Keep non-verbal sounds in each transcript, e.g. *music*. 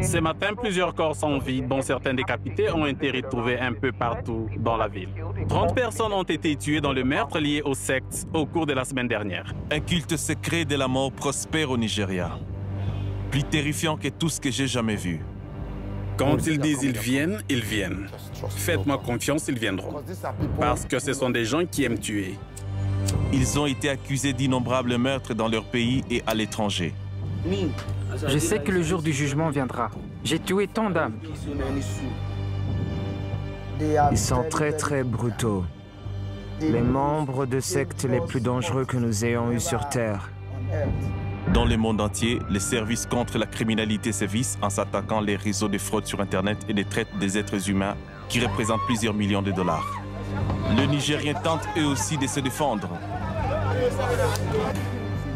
Ce matin, plusieurs corps sans vie, dont certains décapités, ont été retrouvés un peu partout dans la ville. 30 personnes ont été tuées dans le meurtre lié aux sectes au cours de la semaine dernière. Un culte secret de la mort prospère au Nigeria. Plus terrifiant que tout ce que j'ai jamais vu. Quand ils disent ils viennent, ils viennent. Faites-moi confiance, ils viendront. Parce que ce sont des gens qui aiment tuer. Ils ont été accusés d'innombrables meurtres dans leur pays et à l'étranger. Je sais que le jour du jugement viendra. J'ai tué tant d'âmes. Ils sont très très brutaux. Les membres de sectes les plus dangereux que nous ayons eus sur Terre. Dans le monde entier, les services contre la criminalité sévissent en s'attaquant les réseaux de fraude sur Internet et de traite des êtres humains qui représentent plusieurs millions de dollars. Le Nigérien tente eux aussi de se défendre.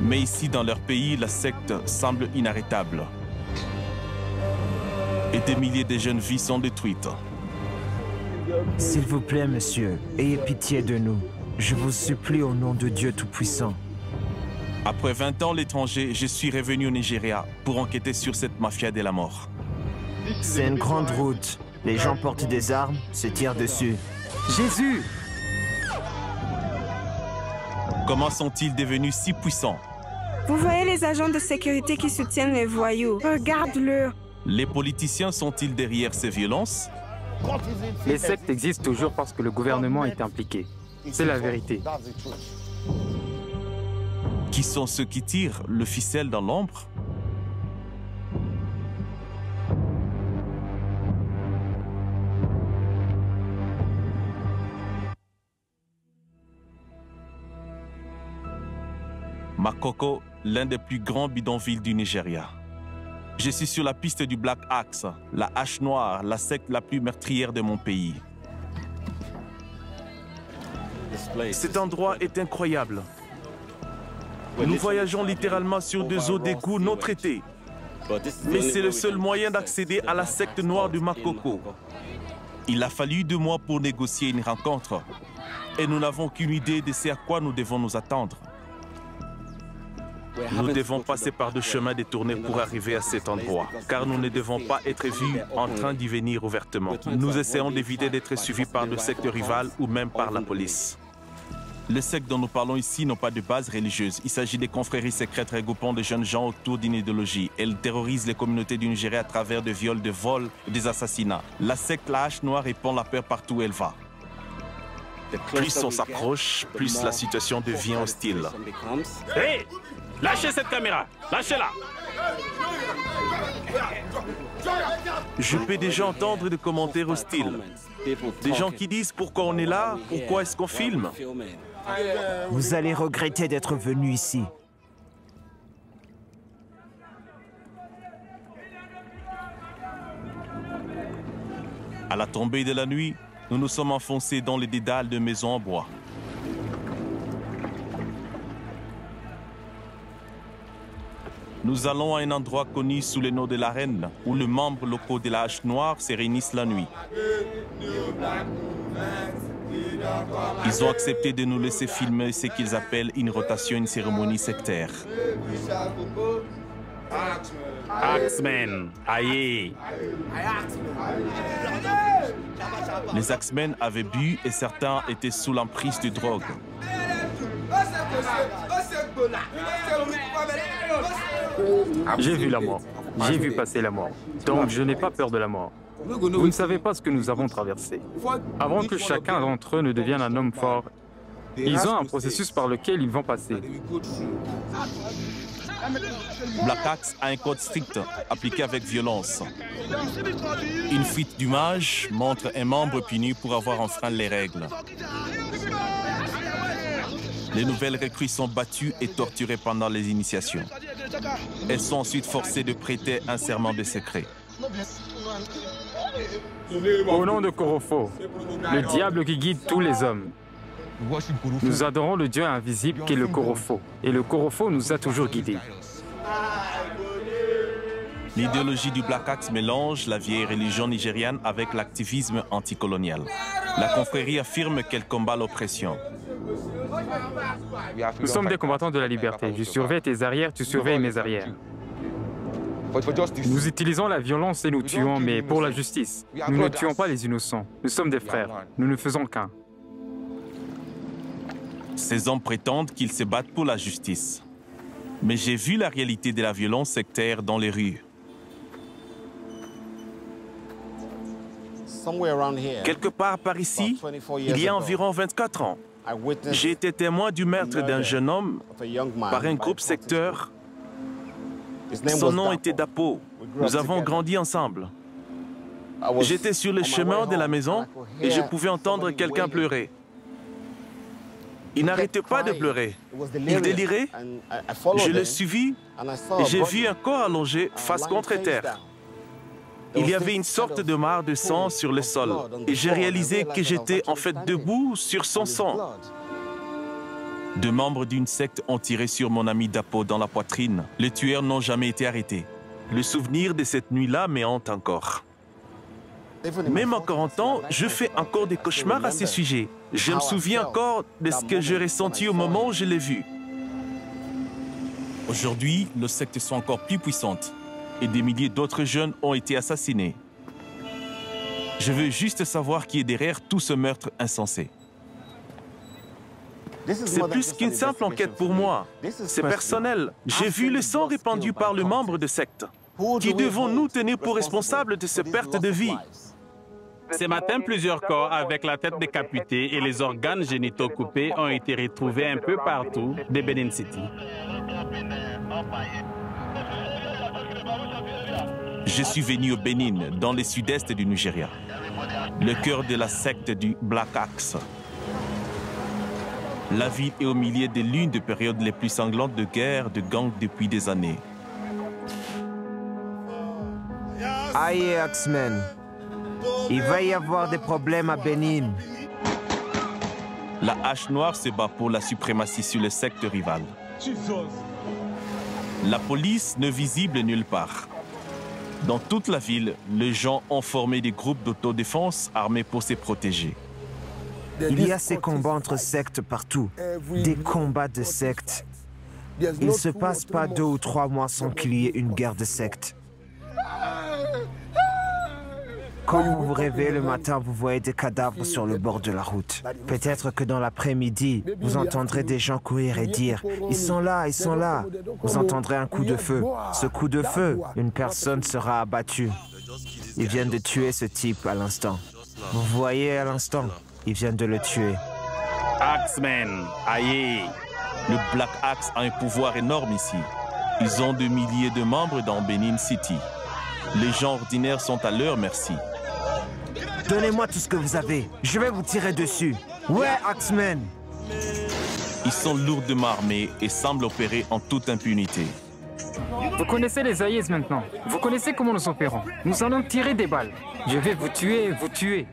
Mais ici, dans leur pays, la secte semble inarrêtable. Et des milliers de jeunes vies sont détruites. S'il vous plaît, monsieur, ayez pitié de nous. Je vous supplie au nom de Dieu Tout-Puissant. Après 20 ans à l'étranger, je suis revenu au Nigeria pour enquêter sur cette mafia de la mort. C'est une grande route. Les gens portent des armes, se tirent dessus. Jésus Comment sont-ils devenus si puissants? Vous voyez les agents de sécurité qui soutiennent les voyous. Regarde-le. Les politiciens sont-ils derrière ces violences? Les sectes existent toujours parce que le gouvernement est impliqué. C'est la vérité. Qui sont ceux qui tirent le ficelle dans l'ombre? Makoko, l'un des plus grands bidonvilles du Nigeria. Je suis sur la piste du Black Axe, la hache noire, la secte la plus meurtrière de mon pays. Cet endroit est incroyable. Nous voyageons littéralement sur des eaux d'égout non traitées. Mais c'est le seul moyen d'accéder à la secte noire du Makoko. Il a fallu deux mois pour négocier une rencontre. Et nous n'avons qu'une idée de ce à quoi nous devons nous attendre. Nous devons passer par deux chemins détournés pour arriver à cet endroit, car nous ne devons pas être vus en train d'y venir ouvertement. Nous essayons d'éviter d'être suivis par de sectes rivales ou même par la police. Les sectes dont nous parlons ici n'ont pas de base religieuse. Il s'agit des confréries secrètes regroupant de jeunes gens autour d'une idéologie. Elles terrorisent les communautés du Nigeria à travers des viols, des vols et des assassinats. La secte La Hache Noire répand la peur partout où elle va. Plus on s'approche, plus la situation devient hostile. Hé Lâchez cette caméra Lâchez-la Je peux déjà entendre des commentaires hostiles. Des gens qui disent pourquoi on est là, pourquoi est-ce qu'on filme. Vous allez regretter d'être venu ici. À la tombée de la nuit, nous nous sommes enfoncés dans les dédales de maisons en bois. Nous allons à un endroit connu sous le nom de l'arène, où les membres locaux de la hache noire se réunissent la nuit. Ils ont accepté de nous laisser filmer ce qu'ils appellent une rotation, une cérémonie sectaire. Axemen Aïe Les Axemen avaient bu et certains étaient sous l'emprise de drogue. J'ai vu la mort. J'ai vu passer la mort. Donc je n'ai pas peur de la mort. Vous ne savez pas ce que nous avons traversé. Avant que chacun d'entre eux ne devienne un homme fort, ils ont un processus par lequel ils vont passer. Black Axe a un code strict appliqué avec violence. Une fuite d'image montre un membre puni pour avoir enfreint les règles. Les nouvelles recrues sont battues et torturées pendant les initiations. Elles sont ensuite forcées de prêter un serment de secret. Au nom de Korofo, le diable qui guide tous les hommes, nous adorons le Dieu invisible qui est le Korofo. Et le Korofo nous a toujours guidés. L'idéologie du Black Axe mélange la vieille religion nigériane avec l'activisme anticolonial. La confrérie affirme qu'elle combat l'oppression. Nous sommes des combattants de la liberté. Je surveille tes arrières, tu surveilles mes arrières. Nous utilisons la violence et nous tuons, mais pour la justice. Nous ne tuons pas les innocents. Nous sommes des frères. Nous ne faisons qu'un. Ces hommes prétendent qu'ils se battent pour la justice. Mais j'ai vu la réalité de la violence sectaire dans les rues. Quelque part par ici, il y a environ 24 ans, j'ai été témoin du meurtre d'un jeune homme par un groupe secteur. Son nom était Dapo. Nous avons grandi ensemble. J'étais sur le chemin de la maison et je pouvais entendre quelqu'un pleurer. Il n'arrêtait pas de pleurer. Il délirait. Je le suivis et j'ai vu un corps allongé face contre terre. Il y avait une sorte de mare de sang sur le sol et j'ai réalisé que j'étais en fait debout sur son sang. Deux membres d'une secte ont tiré sur mon ami Dapo dans la poitrine. Les tueurs n'ont jamais été arrêtés. Le souvenir de cette nuit-là me hante encore. Même en 40 ans, je fais encore des cauchemars à ce sujet. Je me souviens encore de ce que j'ai ressenti au moment où je l'ai vu. Aujourd'hui, nos sectes sont encore plus puissantes et des milliers d'autres jeunes ont été assassinés. Je veux juste savoir qui est derrière tout ce meurtre insensé. C'est plus qu'une simple enquête pour moi. C'est personnel. J'ai vu le sang répandu par le membre de secte. Qui devons-nous tenir pour responsables de cette perte de vie? Ce matin, plusieurs corps avec la tête décapitée et les organes génitaux coupés ont été retrouvés un peu partout de Benin City. Je suis venu au Bénin, dans le sud-est du Nigeria, le cœur de la secte du Black Axe. La ville est au milieu de l'une des périodes les plus sanglantes de guerre de gang depuis des années. Aïe, Axemen. Il va y avoir des problèmes à Bénin. La hache noire se bat pour la suprématie sur les sectes rivales. La police ne visible nulle part. Dans toute la ville, les gens ont formé des groupes d'autodéfense armés pour se protéger. Il y a ces combats entre sectes partout. Des combats de sectes. Il ne se passe pas deux ou trois mois sans qu'il y ait une guerre de sectes. Quand vous vous réveillez le matin, vous voyez des cadavres sur le bord de la route. Peut-être que dans l'après-midi, vous entendrez des gens courir et dire « Ils sont là, ils sont là !» Vous entendrez un coup de feu. Ce coup de feu, une personne sera abattue. Ils viennent de tuer ce type à l'instant. Vous voyez à l'instant, ils viennent de le tuer. Axemen, aïe Le Black Axe a un pouvoir énorme ici. Ils ont des milliers de membres dans Benin City. Les gens ordinaires sont à leur merci. Donnez-moi tout ce que vous avez. Je vais vous tirer dessus. Ouais, Axemen Ils sont lourdement armés et semblent opérer en toute impunité. Vous connaissez les Aïs maintenant. Vous connaissez comment nous opérons. Nous allons tirer des balles. Je vais vous tuer, vous tuer.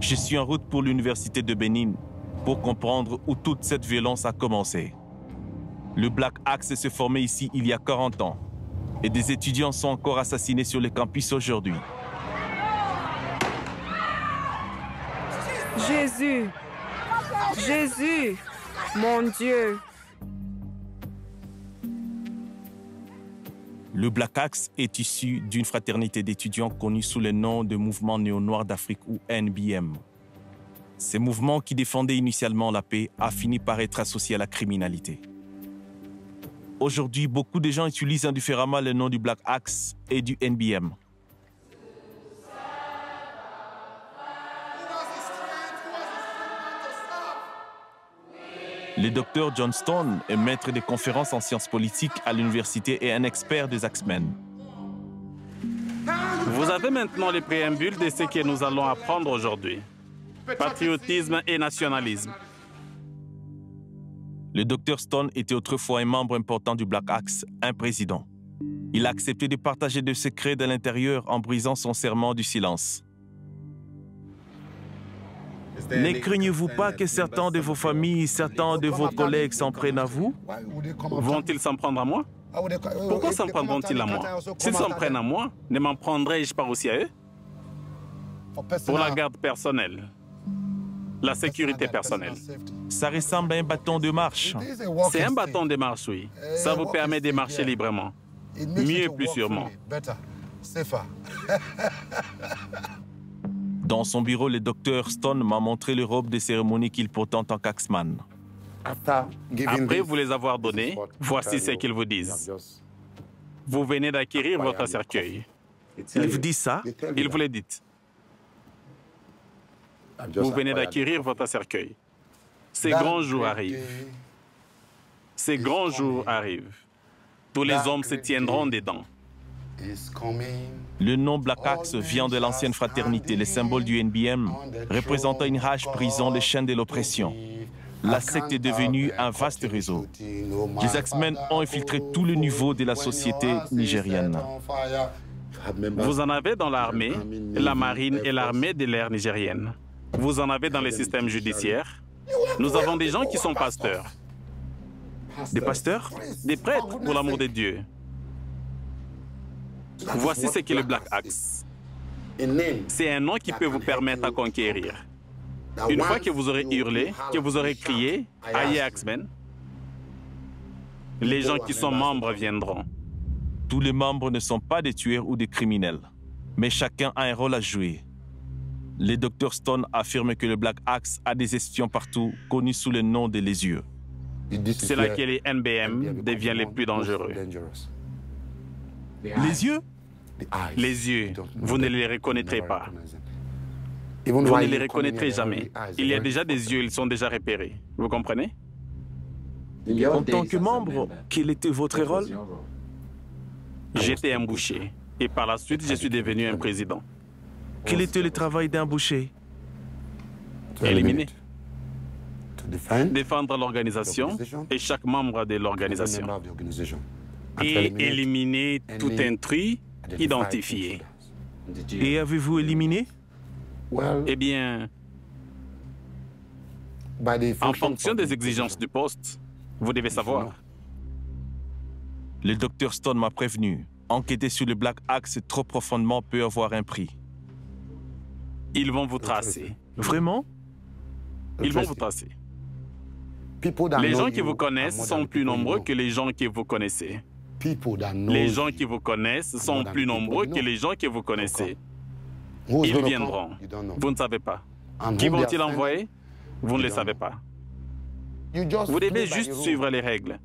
Je suis en route pour l'université de Bénin pour comprendre où toute cette violence a commencé. Le Black Axe s'est formé ici il y a 40 ans et des étudiants sont encore assassinés sur le campus aujourd'hui. Jésus. Jésus. Mon Dieu. Le Black Axe est issu d'une fraternité d'étudiants connue sous le nom de Mouvement Néo-Noir d'Afrique ou NBM. Ce mouvement qui défendait initialement la paix a fini par être associé à la criminalité. Aujourd'hui, beaucoup de gens utilisent indifféremment le nom du Black Axe et du NBM. Le docteur John Stone est maître de conférences en sciences politiques à l'université et un expert des Axemen. Vous avez maintenant les préambules de ce que nous allons apprendre aujourd'hui. Patriotisme et nationalisme. Le docteur Stone était autrefois un membre important du Black Axe, un président. Il a accepté de partager des secrets de l'intérieur en brisant son serment du silence. Ne craignez-vous pas que certains de vos familles, certains de vos collègues s'en prennent à vous? Vont-ils s'en prendre à moi? Pourquoi s'en prendront-ils à moi? S'ils s'en prennent à moi, ne m'en prendrai-je pas aussi à eux? Pour la garde personnelle. La sécurité personnelle. Ça ressemble à un bâton de marche. C'est un bâton de marche, oui. Ça vous permet de marcher librement. Mieux plus sûrement. *laughs* Dans son bureau, le docteur Stone m'a montré le robe de cérémonie qu'il porte en tant qu'axman. Après vous les avoir donnés, voici ce qu'ils vous disent. Vous venez d'acquérir votre cercueil. Il vous dit ça? Il vous le dit. Vous venez d'acquérir votre cercueil. Ces grands jours arrivent. Ces grands jours arrivent. Tous les hommes se tiendront dedans. Le nom Black Axe vient de l'ancienne fraternité, le symbole du NBM, représentant une rage prison, les chaînes de l'oppression. La secte est devenue un vaste réseau. Les Axemen ont infiltré tout le niveau de la société nigérienne. Vous en avez dans l'armée, la marine et l'armée de l'air nigérienne. Vous en avez dans les systèmes judiciaires. Nous avons des gens qui sont pasteurs. Des pasteurs? Des prêtres, pour l'amour de Dieu. Voici ce qu'est le Black Axe. C'est un nom qui peut vous permettre à conquérir. Une fois que vous aurez hurlé, que vous aurez crié, Aïe Axemen, les gens qui sont membres viendront. Tous les membres ne sont pas des tueurs ou des criminels, mais chacun a un rôle à jouer. Le docteur Stone affirme que le Black Axe a des espions partout, connus sous le nom de les yeux. C'est là que les NBM deviennent les plus dangereux. Les yeux? Les yeux, vous ne les reconnaîtrez pas. Vous ne les reconnaîtrez jamais. Il y a déjà des yeux, ils sont déjà repérés. Vous comprenez? En tant que membre, quel était votre rôle? J'étais un boucher. Et par la suite, je suis devenu un président. Quel était le travail d'un boucher Éliminer. Défendre l'organisation et chaque membre de l'organisation. Et éliminer tout intrus identifié. Et avez-vous éliminé Eh bien, en fonction des exigences du poste, vous devez savoir. Le docteur Stone m'a prévenu. Enquêter sur le Black Axe trop profondément peut avoir un prix. Ils vont vous tracer. Vraiment? Ils vont vous tracer. Les gens qui vous connaissent sont plus nombreux que les gens que vous connaissez. Les gens qui vous connaissent sont plus nombreux que les gens que vous connaissez. Ils viendront. Vous ne savez pas. Qui vont-ils envoyer? Vous ne le savez pas. Vous devez juste suivre les règles.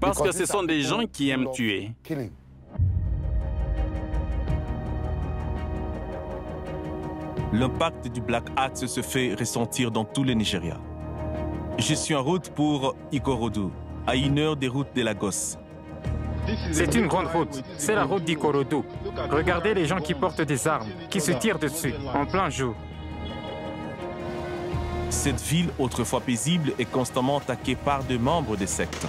Parce que ce sont des gens qui aiment tuer. L'impact du Black Axe se fait ressentir dans tout le Nigeria. Je suis en route pour Ikorodu, à une heure des routes de Lagos. C'est une grande route. C'est la route d'Ikorodu. Regardez les gens qui portent des armes, qui se tirent dessus, en plein jour. Cette ville, autrefois paisible, est constamment attaquée par des membres des sectes.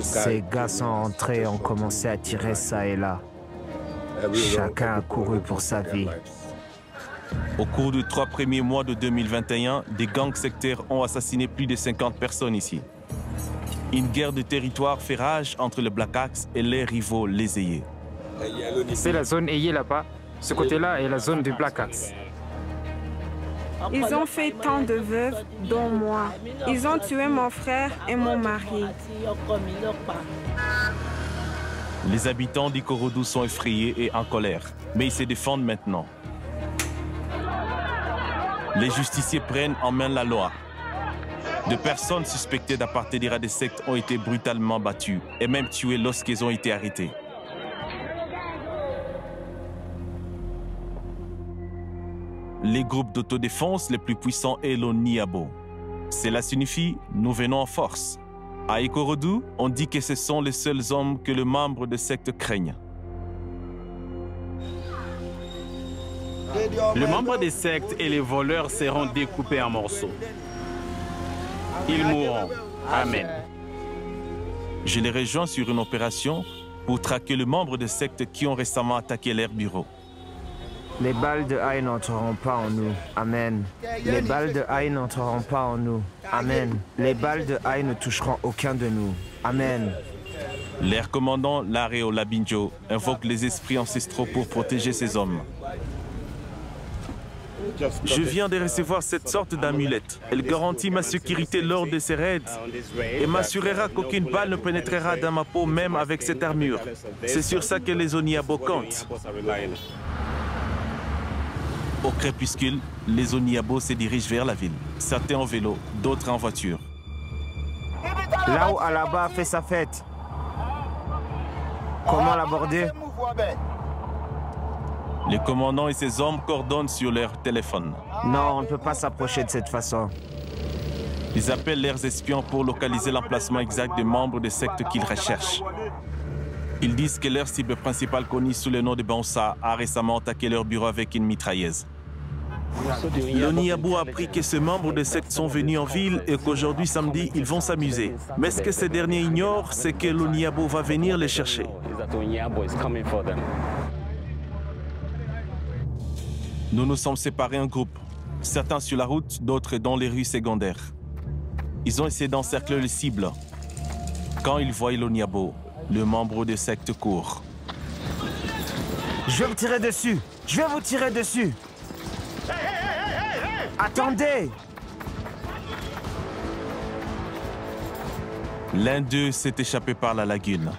Ces gars sont entrés et ont commencé à tirer ça et là. Chacun a couru pour sa vie. Au cours des trois premiers mois de 2021, des gangs sectaires ont assassiné plus de 50 personnes ici. Une guerre de territoire fait rage entre le Black Axe et les rivaux les Ayés. C'est la zone Ayé là-bas. Ce côté-là est la zone du Black Axe. Ils ont fait tant de veuves, dont moi. Ils ont tué mon frère et mon mari. Les habitants d'Ikorodu sont effrayés et en colère, mais ils se défendent maintenant. Les justiciers prennent en main la loi. Des personnes suspectées d'appartenir à des sectes ont été brutalement battues et même tuées lorsqu'elles ont été arrêtées. Les groupes d'autodéfense les plus puissants est l'ONIABO. Cela signifie « nous venons en force ». À Ikorodu, on dit que ce sont les seuls hommes que le membre de secte craignent. Le membre des sectes et les voleurs seront découpés en morceaux. Ils mourront. Amen. Je les rejoins sur une opération pour traquer les membres des sectes qui ont récemment attaqué leur bureau. Les balles de haine n'entreront pas en nous. Amen. Les balles de haine n'entreront pas en nous. Amen. Les balles de haine ne toucheront aucun de nous. Amen. L'air commandant Lareo Labinjo invoque les esprits ancestraux pour protéger ces hommes. Je viens de recevoir cette sorte d'amulette. Elle garantit ma sécurité lors de ces raids et m'assurera qu'aucune balle ne pénétrera dans ma peau même avec cette armure. C'est sur ça que les Oniabo comptent. Au crépuscule, les Oniabo se dirigent vers la ville. Certains en vélo, d'autres en voiture. Là où Alaba a fait sa fête. Comment l'aborder? Les commandants et ses hommes coordonnent sur leur téléphone. Non, on ne peut pas s'approcher de cette façon. Ils appellent leurs espions pour localiser l'emplacement exact des membres des sectes qu'ils recherchent. Ils disent que leur cible principale connue sous le nom de Bansa a récemment attaqué leur bureau avec une mitrailleuse. L'Oniabo a appris que ces membres des sectes sont venus en ville et qu'aujourd'hui samedi, ils vont s'amuser. Mais ce que ces derniers ignorent, c'est que l'Oniabo va venir les chercher. Nous nous sommes séparés en groupes, certains sur la route, d'autres dans les rues secondaires. Ils ont essayé d'encercler les cibles. Quand ils voient l'Oniabo, le membre des sectes court. Je vais vous tirer dessus. Je vais vous tirer dessus. Attendez. L'un d'eux s'est échappé par la lagune.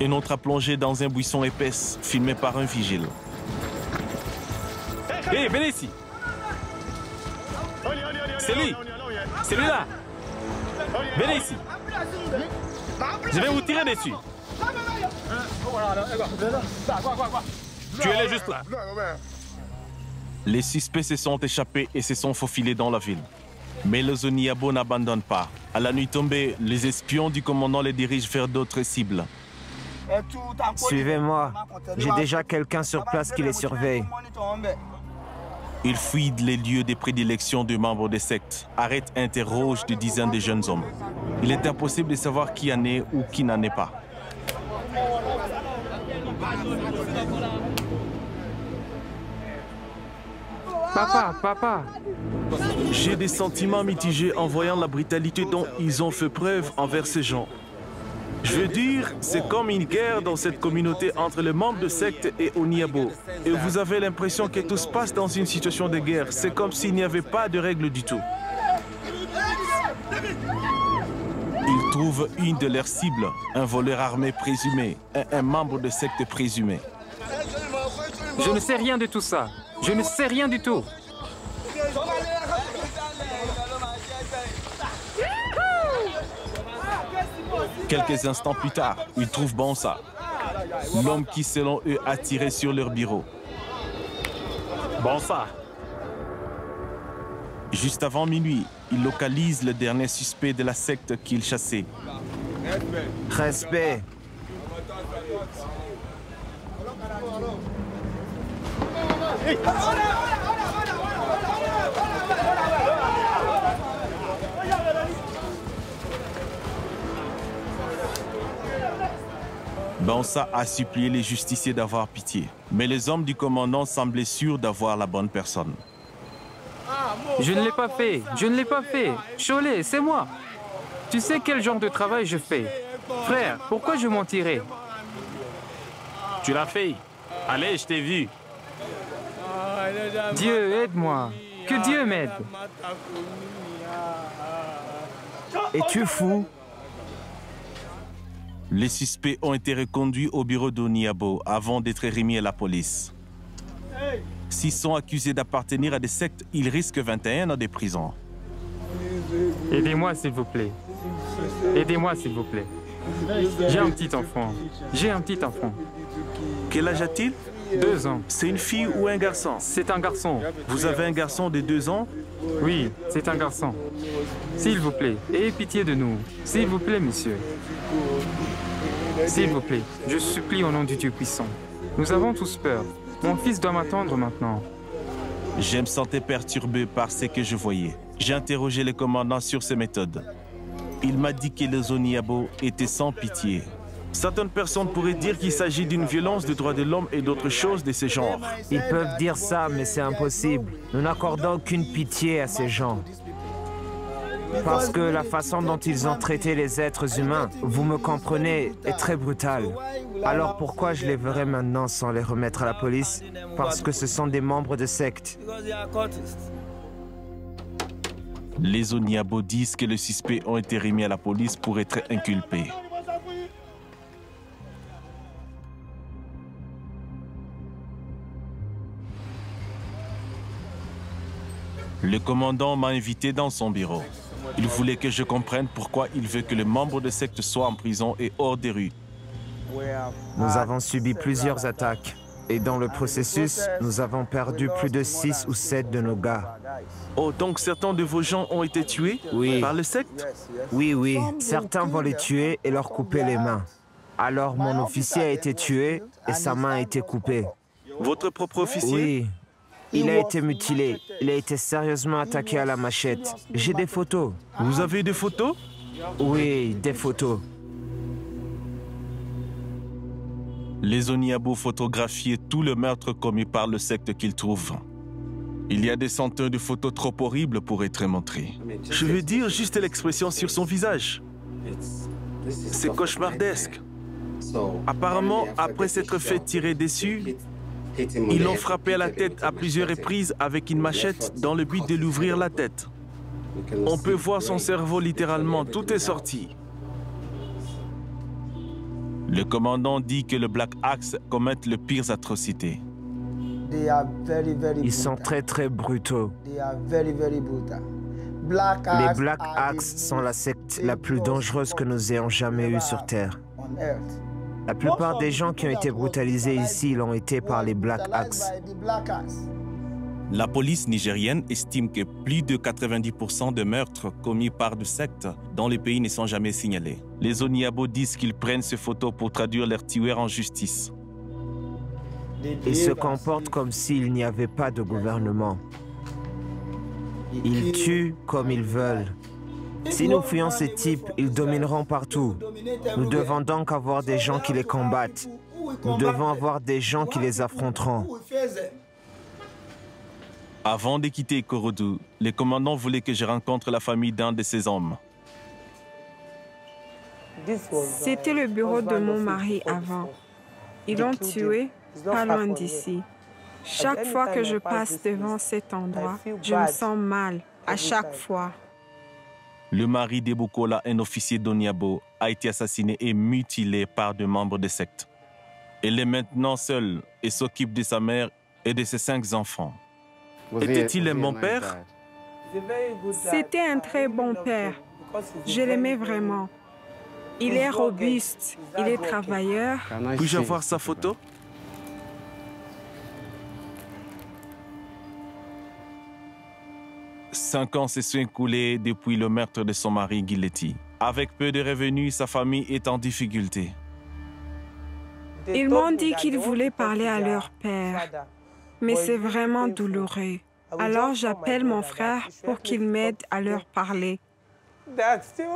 Un autre a plongé dans un buisson épaisse, filmé par un vigile. Hé, hey, venez ici C'est lui C'est lui là Venez ici Je vais vous tirer dessus Tu es juste là les suspects se sont échappés et se sont faufilés dans la ville. Mais les Oniabo n'abandonnent pas. À la nuit tombée, les espions du commandant les dirigent vers d'autres cibles. Suivez-moi. J'ai déjà quelqu'un sur place qui les surveille. Ils fouillent les lieux de prédilection des membres des sectes, arrêtent interrogent des dizaines de jeunes hommes. Il est impossible de savoir qui en est ou qui n'en est pas. Papa, papa. J'ai des sentiments mitigés en voyant la brutalité dont ils ont fait preuve envers ces gens. Je veux dire, c'est comme une guerre dans cette communauté entre les membres de secte et Oniabo. Et vous avez l'impression que tout se passe dans une situation de guerre. C'est comme s'il n'y avait pas de règles du tout. Trouvent une de leurs cibles, un voleur armé présumé, un, un membre de secte présumé. Je ne sais rien de tout ça. Je ne sais rien du tout. Quelques instants plus tard, ils trouvent Bonsa, l'homme qui, selon eux, a tiré sur leur bureau. Bonsa. Juste avant minuit, ils localisent le dernier suspect de la secte qu'ils chassaient. Respect. Bansa a supplié les justiciers d'avoir pitié, mais les hommes du commandant semblaient sûrs d'avoir la bonne personne. Je ne l'ai pas fait, je ne l'ai pas fait. Cholet, c'est moi. Tu sais quel genre de travail je fais. Frère, pourquoi je mentirais? Tu l'as fait. Allez, je t'ai vu. Dieu, aide-moi. Que Dieu m'aide. Es-tu fou Les suspects ont été reconduits au bureau d'Oniabo avant d'être remis à la police. S'ils sont accusés d'appartenir à des sectes, ils risquent 21 ans de prison. Aidez-moi, s'il vous plaît. Aidez-moi, s'il vous plaît. J'ai un petit enfant. J'ai un petit enfant. Quel âge a-t-il? Deux ans. C'est une fille ou un garçon? C'est un garçon. Vous avez un garçon de deux ans? Oui, c'est un garçon. S'il vous plaît, ayez pitié de nous. S'il vous plaît, monsieur. S'il vous plaît, je supplie au nom du Dieu puissant. Nous avons tous peur. Mon fils doit m'attendre maintenant. Je me sentais perturbé par ce que je voyais. J'ai interrogé le commandant sur ses méthodes. Il m'a dit que les Oniabo étaient sans pitié. Certaines personnes pourraient dire qu'il s'agit d'une violence des droits de l'homme et d'autres choses de ce genre. Ils peuvent dire ça, mais c'est impossible. Nous n'accordons aucune pitié à ces gens. Parce que la façon dont ils ont traité les êtres humains, vous me comprenez, est très brutale. Alors pourquoi je les verrai maintenant sans les remettre à la police? Parce que ce sont des membres de secte. Les Oniabo disent que les suspects ont été remis à la police pour être inculpés. Le commandant m'a invité dans son bureau. Il voulait que je comprenne pourquoi il veut que les membres de secte soient en prison et hors des rues. Nous avons subi plusieurs attaques. Et dans le processus, nous avons perdu plus de 6 ou 7 de nos gars. Oh, donc certains de vos gens ont été tués oui. par le secte Oui, oui. Certains vont les tuer et leur couper les mains. Alors mon officier a été tué et sa main a été coupée. Votre propre officier? Oui. Il a été mutilé. Il a été sérieusement attaqué à la machette. J'ai des photos. Vous avez des photos? Oui, des photos. Les Oniabo photographiaient tout le meurtre commis par le secte qu'ils trouvent. Il y a des centaines de photos trop horribles pour être montrées. Je veux dire juste l'expression sur son visage. C'est cauchemardesque. Apparemment, après s'être fait tirer dessus, ils l'ont frappé à la tête à plusieurs reprises avec une machette dans le but de l'ouvrir la tête. On peut voir son cerveau littéralement, tout est sorti. Le commandant dit que le Black Axe commet les pires atrocités. Ils sont très très brutaux. Les Black Axe sont la secte la plus dangereuse que nous ayons jamais eue sur Terre. La plupart des gens qui ont été brutalisés ici l'ont été par les Black Axe. La police nigérienne estime que plus de 90% de meurtres commis par des sectes dans le pays ne sont jamais signalés. Les Oniabo disent qu'ils prennent ces photos pour traduire leurs tueurs en justice. Ils se comportent comme s'il n'y avait pas de gouvernement. Ils tuent comme ils veulent. Si nous fuyons ces types, ils domineront partout. Nous devons donc avoir des gens qui les combattent. Nous devons avoir des gens qui les affronteront. Avant de quitter Korodu, le commandant voulait que je rencontre la famille d'un de ces hommes. C'était le bureau de mon mari avant. Ils l'ont tué pas loin d'ici. Chaque fois que je passe devant cet endroit, je me sens mal, à chaque fois. Le mari d'Ebokola, un officier d'Oniabo, a été assassiné et mutilé par des membres de secte. Elle est maintenant seule et s'occupe de sa mère et de ses cinq enfants. Était-il un bon père? C'était un très bon père. Je l'aimais vraiment. Il est robuste, il est travailleur. Puis-je avoir sa photo? Cinq ans se sont écoulés depuis le meurtre de son mari Giletti. Avec peu de revenus, sa famille est en difficulté. Ils m'ont dit qu'ils voulaient parler à leur père, mais c'est vraiment douloureux. Alors j'appelle mon frère pour qu'il m'aide à leur parler.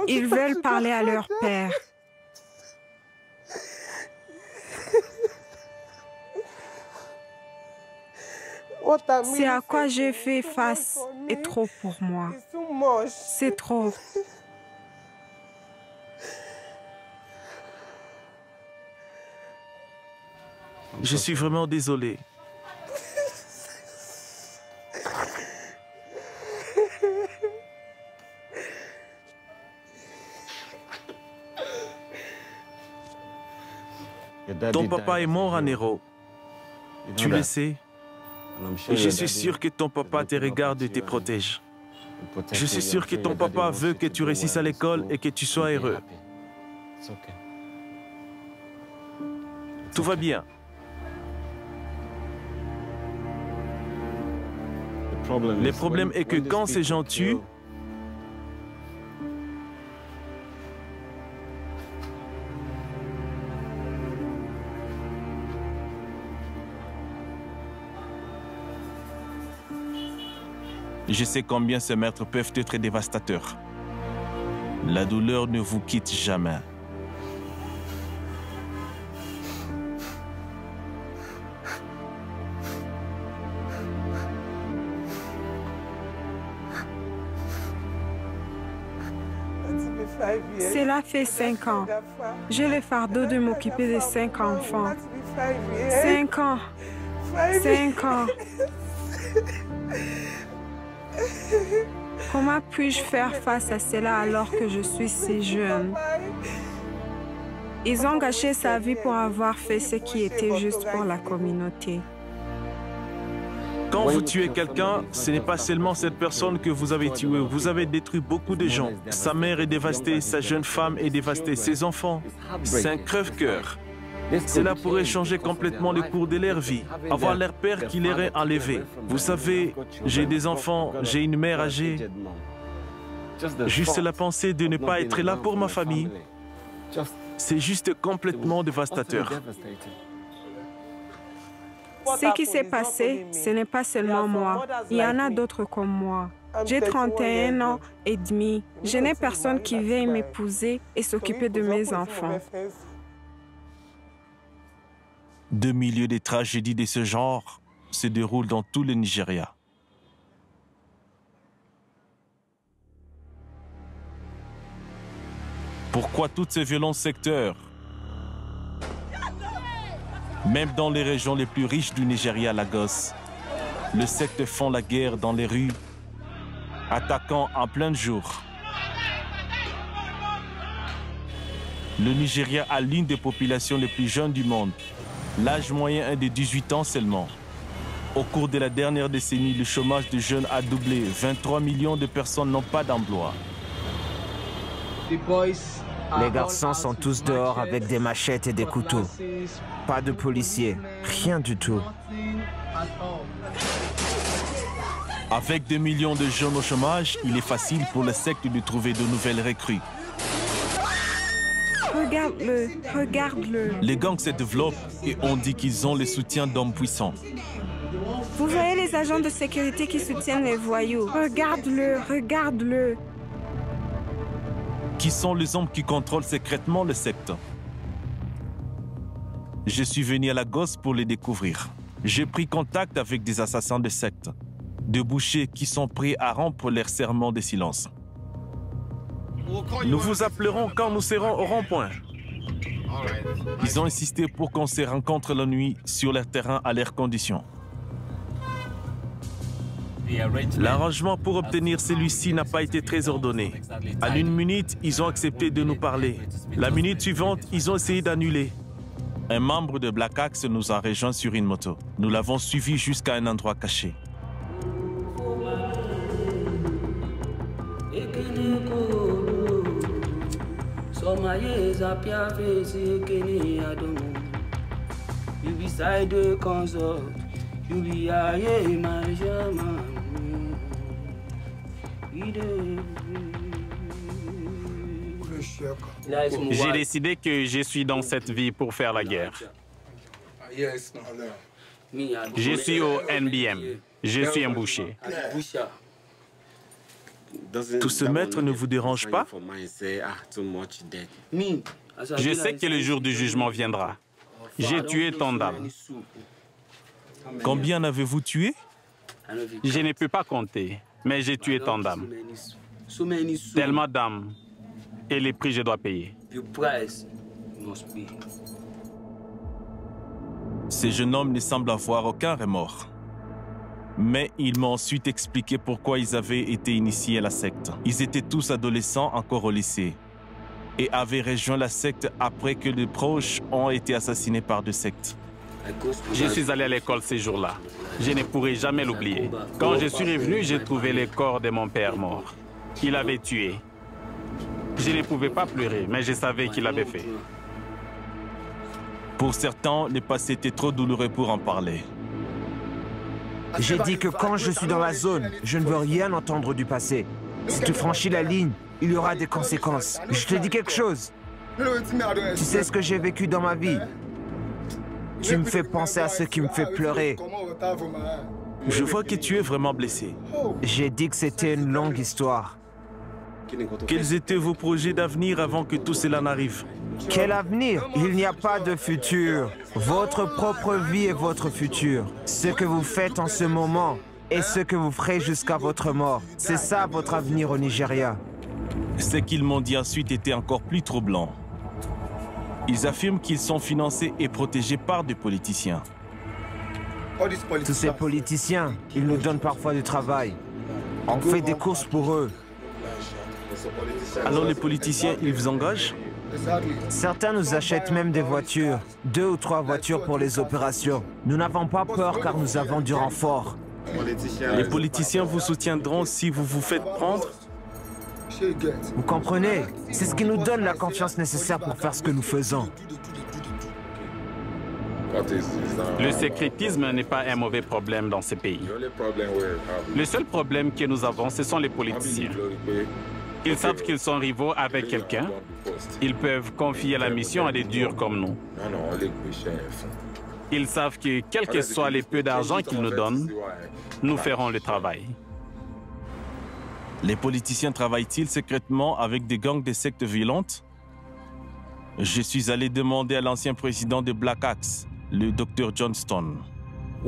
Ils veulent parler à leur père. C'est à quoi j'ai fait face est trop pour moi. C'est trop. Je suis vraiment désolé. Ton papa est mort à Nero. Tu le sais. Et je suis sûr que ton papa te regarde et te protège. Je suis sûr que ton papa veut que tu réussisses à l'école et que tu sois heureux. Tout va bien. Le problème est que quand ces gens tuent, Je sais combien ces meurtres peuvent être dévastateurs. La douleur ne vous quitte jamais. Cela fait cinq ans. J'ai le fardeau de m'occuper de cinq enfants. Cinq ans. Cinq ans. Comment puis-je faire face à cela alors que je suis si jeune? Ils ont gâché sa vie pour avoir fait ce qui était juste pour la communauté. Quand vous tuez quelqu'un, ce n'est pas seulement cette personne que vous avez tuée, vous avez détruit beaucoup de gens. Sa mère est dévastée, sa jeune femme est dévastée, ses enfants. C'est un crève-cœur. Cela pourrait changer complètement le cours de leur vie. Avoir leur père qui les aurait enlevés? Vous savez, j'ai des enfants, j'ai une mère âgée. Juste la pensée de ne pas être là pour ma famille, c'est juste complètement dévastateur. Ce qui s'est passé, ce n'est pas seulement moi. Il y en a d'autres comme moi. J'ai 31 ans et demi. Je n'ai personne qui veuille m'épouser et s'occuper de mes enfants. Deux milieux des tragédies de ce genre se déroulent dans tout le Nigeria. Pourquoi toutes ces violences secteurs Même dans les régions les plus riches du Nigeria, Lagos, les sectes font la guerre dans les rues, attaquant en plein jour. Le Nigeria a l'une des populations les plus jeunes du monde. L'âge moyen est de 18 ans seulement. Au cours de la dernière décennie, le chômage de jeunes a doublé. 23 millions de personnes n'ont pas d'emploi. Les garçons sont tous dehors avec des machettes et des couteaux. Pas de policiers, rien du tout. Avec des millions de jeunes au chômage, il est facile pour les sectes de trouver de nouvelles recrues. Regarde-le, regarde-le. Les gangs se développent et on dit qu'ils ont le soutien d'hommes puissants. Vous voyez les agents de sécurité qui soutiennent les voyous. Regarde-le, regarde-le. Qui sont les hommes qui contrôlent secrètement le secte? Je suis venu à la gosse pour les découvrir. J'ai pris contact avec des assassins de secte, de bouchers qui sont prêts à rompre leur serment de silence. Nous vous appellerons quand nous serons au rond-point. Ils ont insisté pour qu'on se rencontre la nuit sur leur terrain à leurs conditions. L'arrangement pour obtenir celui-ci n'a pas été très ordonné. À une minute, ils ont accepté de nous parler. La minute suivante, ils ont essayé d'annuler. Un membre de Black Axe nous a rejoint sur une moto. Nous l'avons suivi jusqu'à un endroit caché. J'ai décidé que je suis dans cette vie pour faire la guerre. Je suis au NBM. Je suis un boucher. Tout ce maître ne vous dérange pas? Je sais que le jour du jugement viendra. J'ai tué tant d'âmes. Combien avez-vous tué? Je ne peux pas compter, mais j'ai tué tant d'âmes. Tellement d'âmes. Et les prix, je dois payer. Ces jeunes hommes ne semblent avoir aucun remords. Mais ils m'ont ensuite expliqué pourquoi ils avaient été initiés à la secte. Ils étaient tous adolescents encore au lycée et avaient rejoint la secte après que les proches ont été assassinés par deux sectes. Je suis allé à l'école ces jours-là. Je ne pourrai jamais l'oublier. Quand je suis revenu, j'ai trouvé le corps de mon père mort. Il avait tué. Je ne pouvais pas pleurer, mais je savais qu'il avait fait. Pour certains, le passé était trop douloureux pour en parler. J'ai dit que quand je suis dans la zone, je ne veux rien entendre du passé. Si tu franchis la ligne, il y aura des conséquences. Je te dis quelque chose. Tu sais ce que j'ai vécu dans ma vie? Tu me fais penser à ce qui me fait pleurer. Je vois que tu es vraiment blessé. J'ai dit que c'était une longue histoire. Quels étaient vos projets d'avenir avant que tout cela n'arrive? Quel avenir? Il n'y a pas de futur. Votre propre vie est votre futur. Ce que vous faites en ce moment est ce que vous ferez jusqu'à votre mort. C'est ça votre avenir au Nigeria. Ce qu'ils m'ont dit ensuite était encore plus troublant. Ils affirment qu'ils sont financés et protégés par des politiciens. Tous ces politiciens, ils nous donnent parfois du travail. On fait des courses pour eux. Alors les politiciens, ils vous engagent? Certains nous achètent même des voitures, deux ou trois voitures pour les opérations. Nous n'avons pas peur car nous avons du renfort. Les politiciens vous soutiendront si vous vous faites prendre Vous comprenez? C'est ce qui nous donne la confiance nécessaire pour faire ce que nous faisons. Le secrétisme n'est pas un mauvais problème dans ces pays. Le seul problème que nous avons, ce sont les politiciens. Ils savent qu'ils sont rivaux avec quelqu'un. Ils peuvent confier la mission à des durs comme nous. Ils savent que, quel que soit les peu d'argent qu'ils nous donnent, nous ferons le travail. Les politiciens travaillent-ils secrètement avec des gangs de sectes violentes? Je suis allé demander à l'ancien président de Black Axe, le docteur Johnston.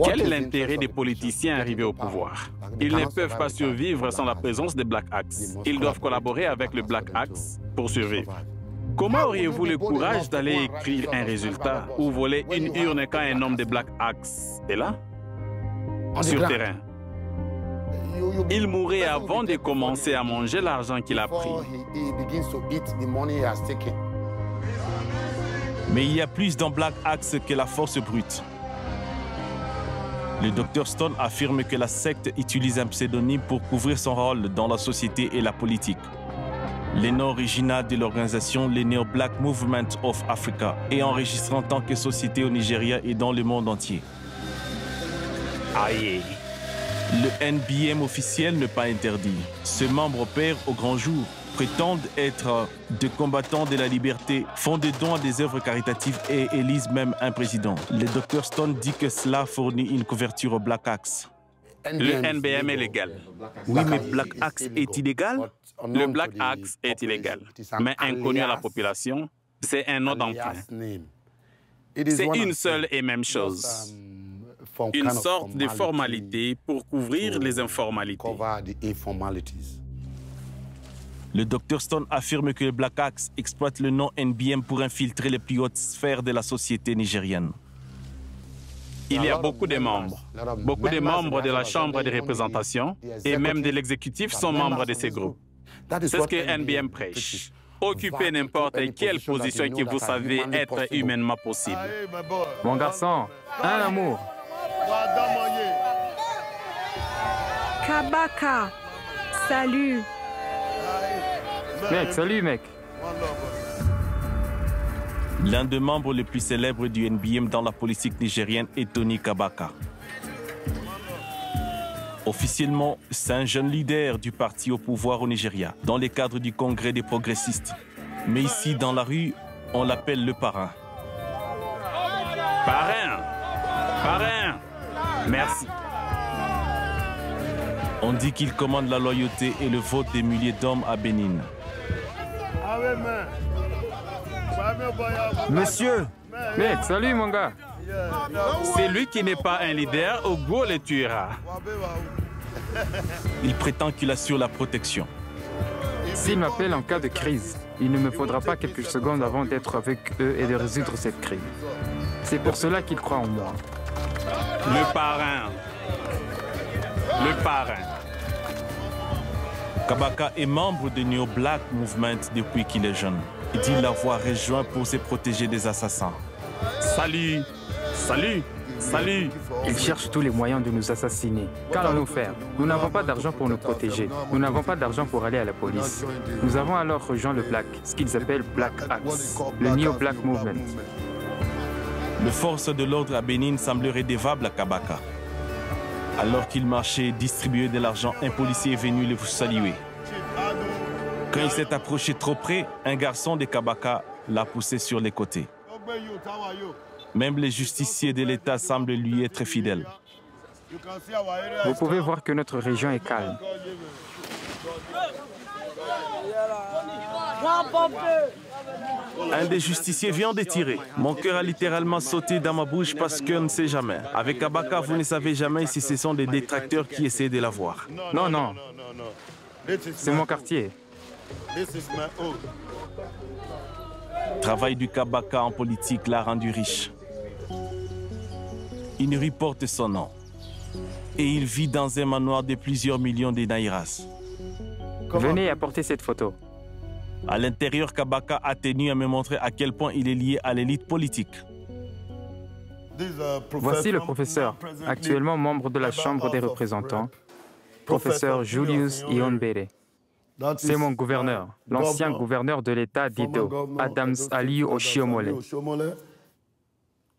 Quel est l'intérêt des politiciens arrivés au pouvoir? Ils ne peuvent pas survivre sans la présence des Black Axe. Ils doivent collaborer avec le Black Axe pour survivre. Comment auriez-vous le courage d'aller écrire un résultat ou voler une urne quand un homme de Black Axe est là? Sur terrain. Il mourrait avant de commencer à manger l'argent qu'il a pris. Mais il y a plus dans Black Axe que la force brute. Le docteur Stone affirme que la secte utilise un pseudonyme pour couvrir son rôle dans la société et la politique. Le nom original de l'organisation, le Neo Black Movement of Africa, est enregistré en tant que société au Nigeria et dans le monde entier. Aïe. Le NBM officiel n'est pas interdit. Ce membre opère au grand jour, prétendent être des combattants de la liberté, font des dons à des œuvres caritatives et élisent même un président. Le docteur Stone dit que cela fournit une couverture au Black Axe. Le NBM est légal. Oui, mais Black Axe est illégal? Le Black Axe est illégal, mais inconnu à la population, c'est un nom d'emprunt. C'est une seule et même chose. Une sorte de formalité pour couvrir les informalités. Le Dr Stone affirme que le Black Axe exploite le nom NBM pour infiltrer les plus hautes sphères de la société nigérienne. Il y a beaucoup de membres. Beaucoup de membres de la Chambre des représentations et même de l'exécutif sont membres de ces groupes. C'est ce que NBM prêche. Occupez n'importe quelle position que vous savez être humainement possible. Mon garçon, un amour. Kabaka, salut. Mec, salut mec. L'un des membres les plus célèbres du NBM dans la politique nigérienne est Tony Kabaka. Officiellement, c'est un jeune leader du parti au pouvoir au Nigeria, dans le cadre du Congrès des progressistes. Mais ici, dans la rue, on l'appelle le parrain. Parrain Parrain Merci. On dit qu'il commande la loyauté et le vote des milliers d'hommes à Bénin. Monsieur Mec, salut mon gars C'est lui qui n'est pas un leader, Ogo le tuera. Il prétend qu'il assure la protection. S'il m'appelle en cas de crise, il ne me faudra pas quelques secondes avant d'être avec eux et de résoudre cette crise. C'est pour cela qu'il croit en moi. Le parrain. Le parrain. Kabaka est membre du New Black Movement depuis qu'il est jeune. Il dit l'avoir rejoint pour se protéger des assassins. Salut Salut Salut Ils cherchent tous les moyens de nous assassiner. Qu'allons-nous faire? Nous n'avons pas d'argent pour nous protéger. Nous n'avons pas d'argent pour aller à la police. Nous avons alors rejoint le Black, ce qu'ils appellent Black Axe, le Neo Black Movement. Le force de l'ordre à Bénin semble redevable à Kabaka. Alors qu'il marchait distribuer de l'argent, un policier est venu le saluer. Quand il s'est approché trop près, un garçon de Kabaka l'a poussé sur les côtés. Même les justiciers de l'État semblent lui être fidèles. Vous pouvez voir que notre région est calme. Un des justiciers vient de tirer. Mon cœur a littéralement sauté dans ma bouche parce qu'on ne sait jamais. Avec Kabaka, vous ne savez jamais si ce sont des détracteurs qui essaient de l'avoir. Non, non. C'est mon quartier. Travail du Kabaka en politique l'a rendu riche. Une rue porte son nom. Et il vit dans un manoir de plusieurs millions de naïras. Venez apporter cette photo. À l'intérieur, Kabaka a tenu à me montrer à quel point il est lié à l'élite politique. Voici le professeur, actuellement membre de la Chambre des représentants, professeur Julius Ionbere. C'est mon gouverneur, l'ancien gouverneur de l'État d'Ido, Adams Ali Oshiomole.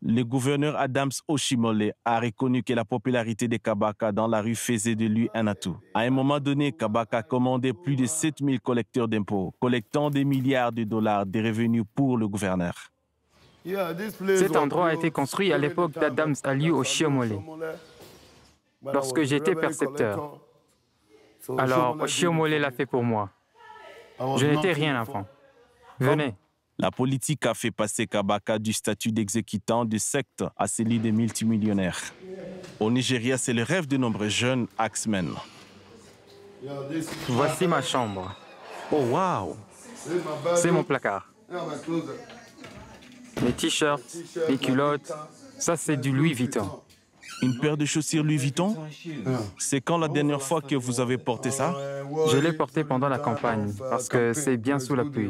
Le gouverneur Adams Oshimole a reconnu que la popularité de Kabaka dans la rue faisait de lui un atout. À un moment donné, Kabaka commandait plus de 7000 collecteurs d'impôts, collectant des milliards de dollars de revenus pour le gouverneur. Cet endroit a été construit à l'époque d'Adams Ali Oshiomole, lorsque j'étais percepteur. Alors, Oshiomole l'a fait pour moi. Je n'étais rien avant. Venez. La politique a fait passer Kabaka du statut d'exécutant de secte à celui de multimillionnaire. Au Nigeria, c'est le rêve de nombreux jeunes axemen. Voici ma chambre. Oh, wow! C'est mon placard. Mes t-shirts, mes culottes, ça c'est du Louis Vuitton. Une paire de chaussures Louis Vuitton? C'est quand la dernière fois que vous avez porté ça? Je l'ai porté pendant la campagne parce que c'est bien sous la pluie.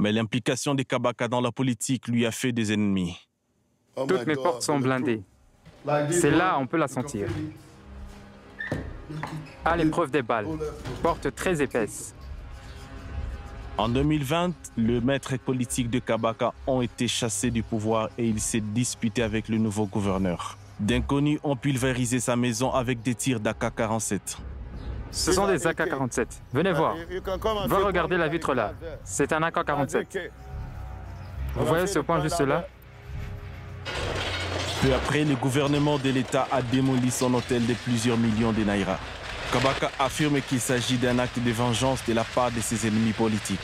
Mais l'implication des Kabaka dans la politique lui a fait des ennemis. Toutes mes portes sont blindées. C'est là, on peut la sentir. À l'épreuve des balles. Porte très épaisse. En 2020, le maître politique de Kabaka ont été chassés du pouvoir et il s'est disputé avec le nouveau gouverneur. D'inconnus ont pulvérisé sa maison avec des tirs d'AK-47. Ce sont des AK-47. Venez voir. Va regarder la vitre là. C'est un AK-47. Vous voyez ce point juste là? Peu après, le gouvernement de l'État a démoli son hôtel de plusieurs millions de naira. Kabaka affirme qu'il s'agit d'un acte de vengeance de la part de ses ennemis politiques.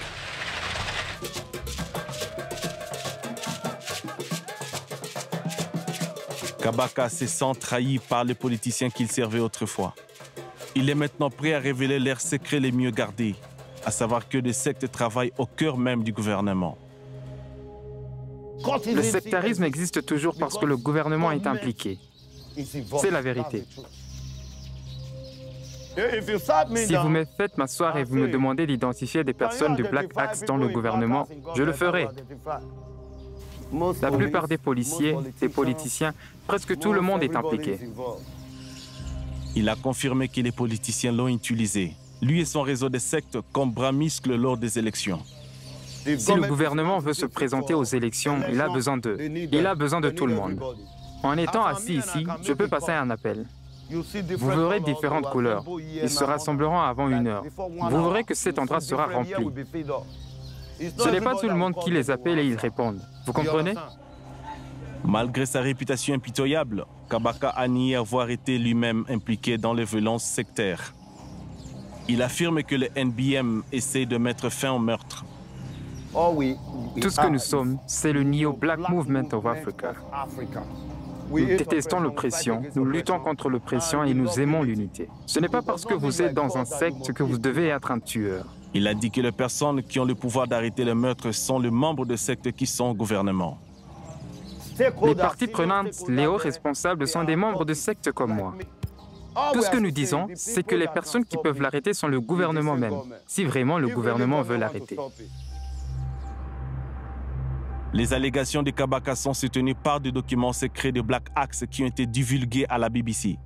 Kabaka se sent trahi par les politiciens qu'il servait autrefois. Il est maintenant prêt à révéler leurs secrets les mieux gardés, à savoir que des sectes travaillent au cœur même du gouvernement. Le sectarisme existe toujours parce que le gouvernement est impliqué. C'est la vérité. Si vous me faites m'asseoir et vous me demandez d'identifier des personnes du Black Axe dans le gouvernement, je le ferai. La plupart des policiers, des politiciens, presque tout le monde est impliqué. Il a confirmé que les politiciens l'ont utilisé, lui et son réseau de sectes, comme bras muscles lors des élections. Si le gouvernement veut se présenter aux élections, il a besoin d'eux. Il a besoin de tout le monde. En étant assis ici, je peux passer un appel. Vous verrez différentes couleurs. Ils se rassembleront avant une heure. Vous verrez que cet endroit sera rempli. Ce n'est pas tout le monde qui les appelle et ils répondent. Vous comprenez? Malgré sa réputation impitoyable, Kabaka a nié avoir été lui-même impliqué dans les violences sectaires. Il affirme que le NBM essaie de mettre fin au meurtre. Tout ce que nous sommes, c'est le Neo Black Movement of Africa. Nous détestons l'oppression, nous luttons contre l'oppression et nous aimons l'unité. Ce n'est pas parce que vous êtes dans un secte que vous devez être un tueur. Il a dit que les personnes qui ont le pouvoir d'arrêter le meurtre sont les membres de sectes qui sont au gouvernement. Les parties prenantes, les hauts responsables sont des membres de sectes comme moi. Tout ce que nous disons, c'est que les personnes qui peuvent l'arrêter sont le gouvernement même, si vraiment le gouvernement veut l'arrêter. Les allégations de Kabaka sont soutenues par des documents secrets de Black Axe qui ont été divulgués à la BBC.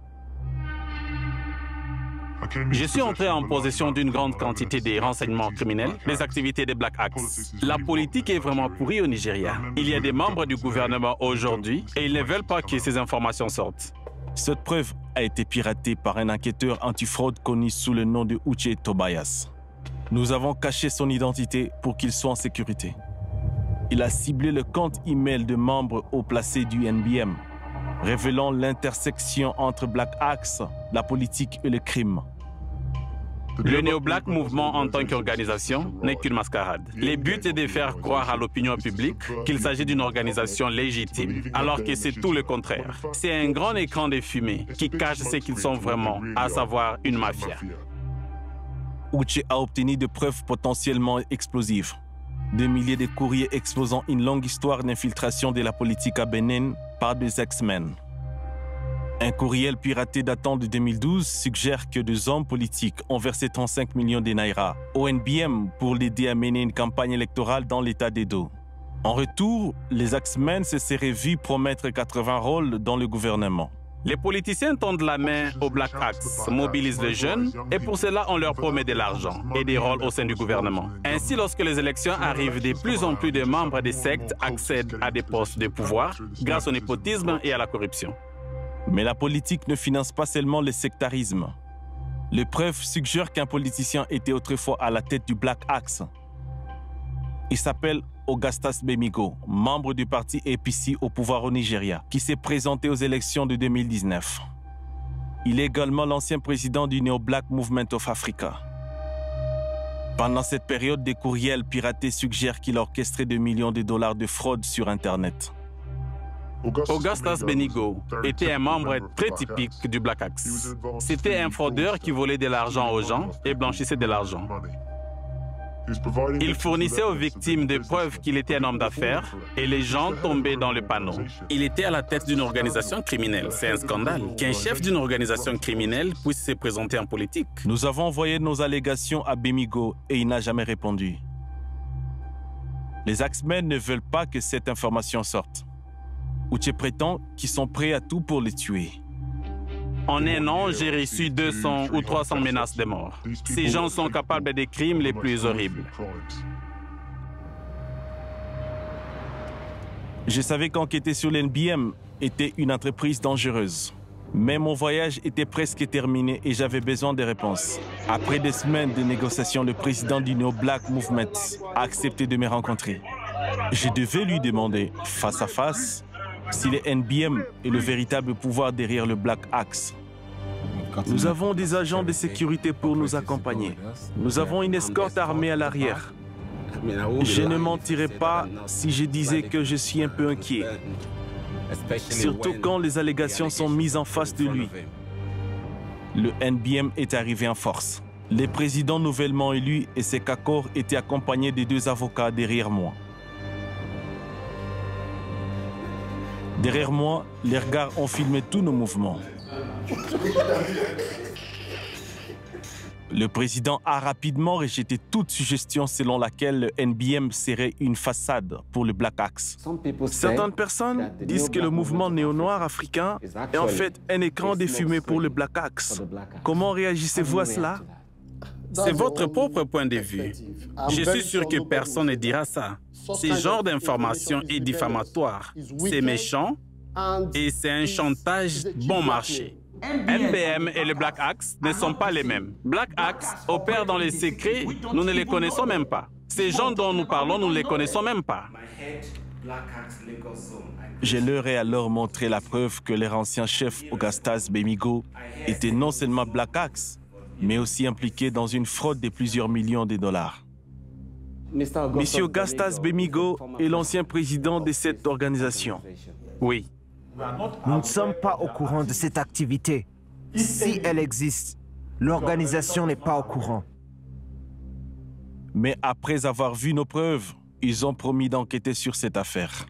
Je suis entré en possession d'une grande quantité des renseignements criminels, les activités des Black Axe. La politique est vraiment pourrie au Nigeria. Il y a des membres du gouvernement aujourd'hui et ils ne veulent pas que ces informations sortent. Cette preuve a été piratée par un enquêteur antifraude connu sous le nom de Uche Tobias. Nous avons caché son identité pour qu'il soit en sécurité. Il a ciblé le compte email de membres haut placés du NBM, révélant l'intersection entre Black Axe, la politique et le crime. Le Néo-Black Mouvement en tant qu'organisation n'est qu'une mascarade. Les buts est de faire croire à l'opinion publique qu'il s'agit d'une organisation légitime, alors que c'est tout le contraire. C'est un grand écran de fumée qui cache ce qu'ils sont vraiment, à savoir une mafia. Uche a obtenu des preuves potentiellement explosives. Des milliers de courriers exposant une longue histoire d'infiltration de la politique à Bénin par des X-Men. Un courriel piraté datant de 2012 suggère que deux hommes politiques ont versé 35 millions de naira au NBM pour l'aider à mener une campagne électorale dans l'État d'Edo. En retour, les X-Men se seraient vus promettre 80 rôles dans le gouvernement. Les politiciens tendent la main aux Black Axe, mobilisent les jeunes et pour cela on leur promet de l'argent et des rôles au sein du gouvernement. Ainsi, lorsque les élections arrivent, de plus en plus de membres des sectes accèdent à des postes de pouvoir grâce au népotisme et à la corruption. Mais la politique ne finance pas seulement le sectarisme. Les preuves suggèrent qu'un politicien était autrefois à la tête du Black Axe. Il s'appelle Augustus Bemigo, membre du parti APC au pouvoir au Nigeria, qui s'est présenté aux élections de 2019. Il est également l'ancien président du Neo Black Movement of Africa. Pendant cette période, des courriels piratés suggèrent qu'il orchestrait des millions de dollars de fraude sur Internet. Augustus Benigo était un membre très typique du Black Axe. C'était un fraudeur qui volait de l'argent aux gens et blanchissait de l'argent. Il fournissait aux victimes des preuves qu'il était un homme d'affaires et les gens tombaient dans le panneau. Il était à la tête d'une organisation criminelle. C'est un scandale qu'un chef d'une organisation criminelle puisse se présenter en politique. Nous avons envoyé nos allégations à Bemigo et il n'a jamais répondu. Les Axemen ne veulent pas que cette information sorte. Uche prétend qu'ils sont prêts à tout pour les tuer. En un an, j'ai reçu 200 ou 300 menaces de mort. Ces gens sont capables des crimes les plus horribles. Je savais qu'enquêter sur l'NBM était une entreprise dangereuse. Mais mon voyage était presque terminé et j'avais besoin de réponses. Après des semaines de négociations, le président du Neo Black Movement a accepté de me rencontrer. Je devais lui demander, face à face, si le NBM est le véritable pouvoir derrière le Black Axe. Nous avons des agents de sécurité pour nous accompagner. Nous avons une escorte armée à l'arrière. Je ne mentirais pas si je disais que je suis un peu inquiet, surtout quand les allégations sont mises en face de lui. Le NBM est arrivé en force. Les présidents nouvellement élus et ses kakors étaient accompagnés de deux avocats derrière moi. Derrière moi, les regards ont filmé tous nos mouvements. Le président a rapidement rejeté toute suggestion selon laquelle le NBM serait une façade pour le Black Axe. Certaines personnes disent que le mouvement néo-noir africain est en fait un écran de fumée pour le Black Axe. Comment réagissez-vous à cela? C'est votre propre point de vue. Je suis sûr que personne ne dira ça. Ce genre d'information est diffamatoire. C'est méchant et c'est un chantage bon marché. NBM et le Black Axe ne sont pas les mêmes. Black Axe opère dans les secrets, nous ne les connaissons même pas. Ces gens dont nous parlons, nous ne les connaissons même pas. Je leur ai alors montré la preuve que leur ancien chef, Augustas Bemigo, était non seulement Black Axe, mais aussi impliqué dans une fraude de plusieurs millions de dollars. Monsieur Augustas Bemigo est l'ancien président de cette organisation. Oui. Nous ne sommes pas au courant de cette activité. Si elle existe, l'organisation n'est pas au courant. Mais après avoir vu nos preuves, ils ont promis d'enquêter sur cette affaire.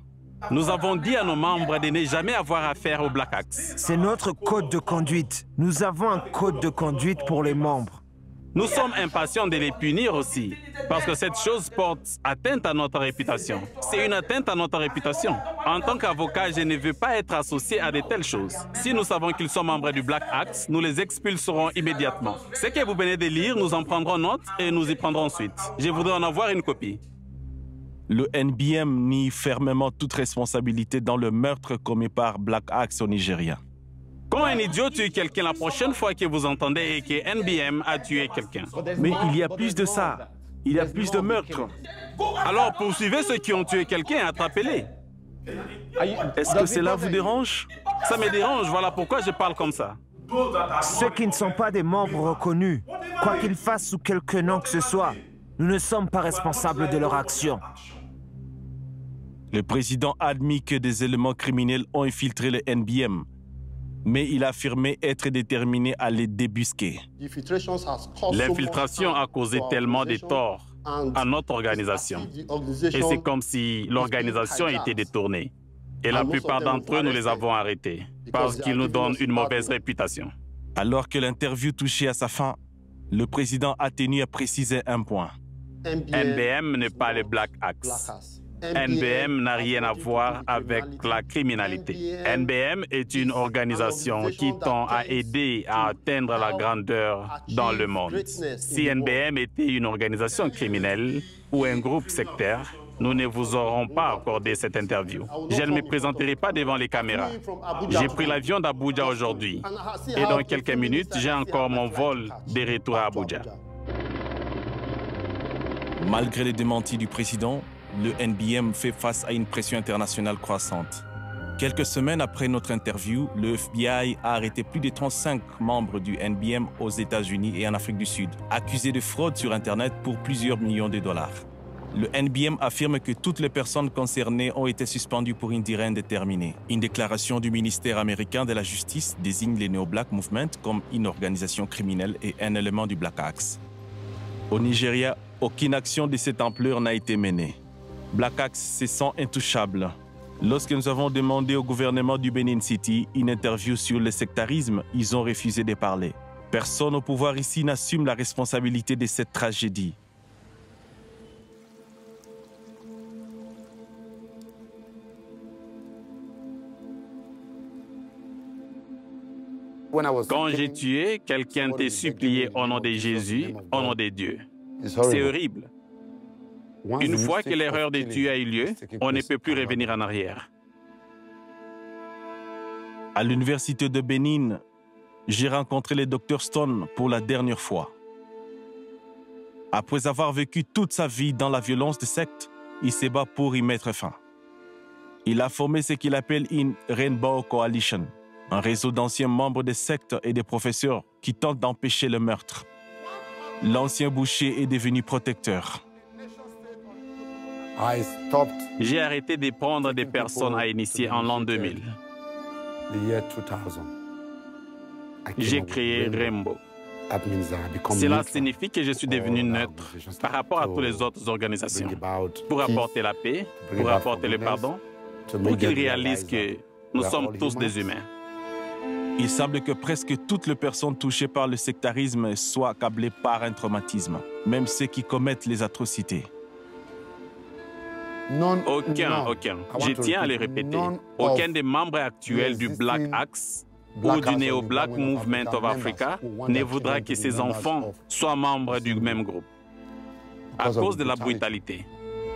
Nous avons dit à nos membres de ne jamais avoir affaire au Black Axe. C'est notre code de conduite. Nous avons un code de conduite pour les membres. Nous sommes impatients de les punir aussi, parce que cette chose porte atteinte à notre réputation. C'est une atteinte à notre réputation. En tant qu'avocat, je ne veux pas être associé à de telles choses. Si nous savons qu'ils sont membres du Black Axe, nous les expulserons immédiatement. Ce que vous venez de lire, nous en prendrons note et nous y prendrons suite. Je voudrais en avoir une copie. Le NBM nie fermement toute responsabilité dans le meurtre commis par Black Axe au Nigeria. Quand un idiot tue quelqu'un la prochaine fois que vous entendez que NBM a tué quelqu'un? Mais il y a plus de ça. Il y a plus de meurtres. Alors poursuivez ceux qui ont tué quelqu'un et attrapez-les. Est-ce que cela vous dérange? Ça me dérange, voilà pourquoi je parle comme ça. Ceux qui ne sont pas des membres reconnus, quoi qu'ils fassent sous quelque nom que ce soit, nous ne sommes pas responsables de leur action. Le président admis que des éléments criminels ont infiltré le NBM mais il a affirmé être déterminé à les débusquer. L'infiltration a causé tellement de torts à notre organisation. Et c'est comme si l'organisation était détournée. Et la plupart d'entre eux, nous les avons arrêtés parce qu'ils nous donnent une mauvaise réputation. Alors que l'interview touchait à sa fin, le président a tenu à préciser un point. NBM n'est pas le Black Axe. NBM n'a rien à voir avec la criminalité. NBM est une organisation qui tend à aider à atteindre la grandeur dans le monde. Si NBM était une organisation criminelle ou un groupe sectaire, nous ne vous aurons pas accordé cette interview. Je ne me présenterai pas devant les caméras. J'ai pris l'avion d'Abuja aujourd'hui et dans quelques minutes, j'ai encore mon vol de retour à Abuja. Malgré les démentis du président, le NBM fait face à une pression internationale croissante. Quelques semaines après notre interview, le FBI a arrêté plus de 35 membres du NBM aux États-Unis et en Afrique du Sud, accusés de fraude sur Internet pour plusieurs millions de dollars. Le NBM affirme que toutes les personnes concernées ont été suspendues pour une durée indéterminée. Une déclaration du ministère américain de la Justice désigne les Neo-Black Movement comme une organisation criminelle et un élément du Black Axe. Au Nigeria, aucune action de cette ampleur n'a été menée. Black Axe se sent intouchable. Lorsque nous avons demandé au gouvernement du Benin City une interview sur le sectarisme, ils ont refusé de parler. Personne au pouvoir ici n'assume la responsabilité de cette tragédie. Quand j'ai tué, quelqu'un t'a supplié au nom de Jésus, au nom de Dieu. C'est horrible. Une fois que l'erreur de tuer a eu lieu, on ne peut plus revenir en arrière. À l'université de Bénin, j'ai rencontré le docteur Stone pour la dernière fois. Après avoir vécu toute sa vie dans la violence des sectes, il se bat pour y mettre fin. Il a formé ce qu'il appelle une Rainbow Coalition, un réseau d'anciens membres des sectes et des professeurs qui tentent d'empêcher le meurtre. L'ancien boucher est devenu protecteur. J'ai arrêté de prendre des personnes à initier en l'an 2000. J'ai créé Rainbow. Cela signifie que je suis devenu neutre par rapport à toutes les autres organisations pour apporter la paix, pour apporter le pardon, pour qu'ils réalisent que nous sommes tous des humains. Il semble que presque toutes les personnes touchées par le sectarisme soient accablées par un traumatisme, même ceux qui commettent les atrocités. Aucun, aucun. Je tiens à le répéter. Aucun des membres actuels du Black Axe ou du Neo-Black Movement of Africa ne voudra que ses enfants soient membres du même groupe à cause de la brutalité.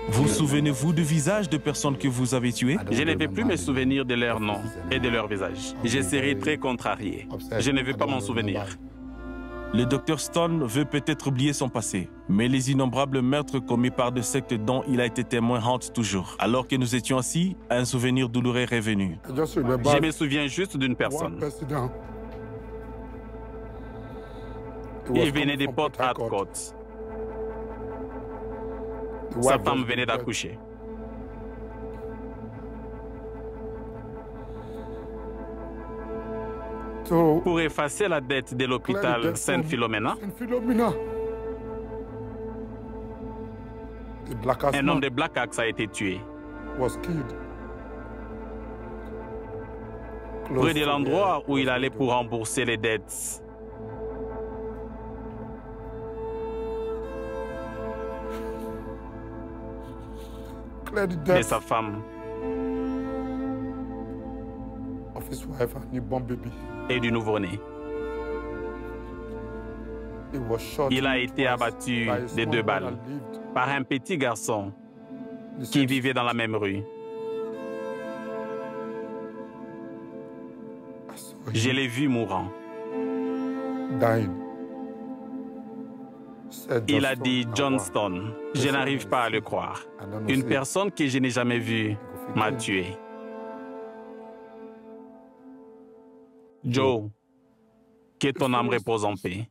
Vous souvenez-vous du visage de personnes que vous avez tuées? Je ne vais plus me souvenir de leur nom et de leur visage. Je serai très contrarié. Je ne veux pas m'en souvenir. Le docteur Stone veut peut-être oublier son passé, mais les innombrables meurtres commis par des sectes dont il a été témoin hantent toujours. Alors que nous étions assis, un souvenir douloureux est revenu. Je me souviens juste d'une personne. Il venait des Port Harcourt. Sa femme venait d'accoucher. Pour effacer la dette de l'hôpital Sainte Philomena. Un homme de Black Axe a été tué. Près de l'endroit où il allait pour rembourser les dettes. Et sa femme et du nouveau-né. Il a été abattu de deux balles par un petit garçon qui vivait dans la même rue. Je l'ai vu mourant. Il a dit Johnston, je n'arrive pas à le croire. Une personne que je n'ai jamais vue m'a tué. Joe, que ton âme repose en paix.